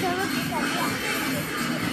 小猴子在